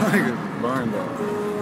like a barn dog.